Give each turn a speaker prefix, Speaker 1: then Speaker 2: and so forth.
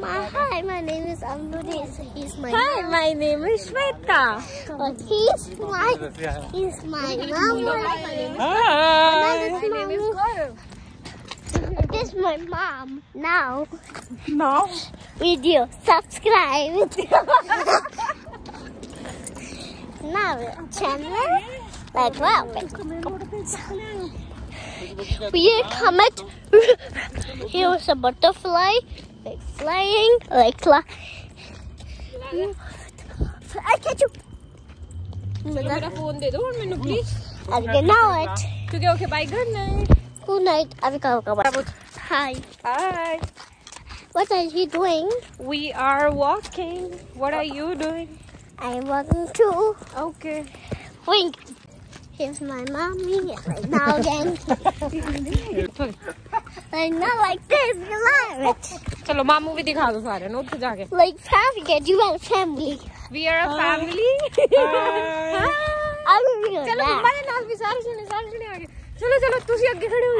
Speaker 1: My hi, my name is Avnoor. He's my
Speaker 2: Hi,
Speaker 1: mom.
Speaker 2: my name is Shweta.
Speaker 1: But he's my he's my mom.
Speaker 2: Hi.
Speaker 1: My name is This is my mom. Now
Speaker 2: Now,
Speaker 1: video subscribe. now channel like wow. We comment. Here's a butterfly like flying like fly. I catch you.
Speaker 2: मेरा phone दे दो और मैंने please
Speaker 1: I can know it.
Speaker 2: क्योंकि okay bye good night
Speaker 1: Good night. Avika. Hi.
Speaker 2: Hi.
Speaker 1: What are you doing?
Speaker 2: We are walking. What are you doing?
Speaker 1: I am walking too.
Speaker 2: Okay.
Speaker 1: Wink. Here's my mommy. Like now again. Like this,
Speaker 2: चलो मामू भी दिखा दो सारे ना उठे जाके।
Speaker 1: Like family you are family
Speaker 2: we are a family चलो तुम्हारे नाल भी सारे सुने सारे सुने आगे। चलो चलो तुसी आगे
Speaker 1: खड़े हो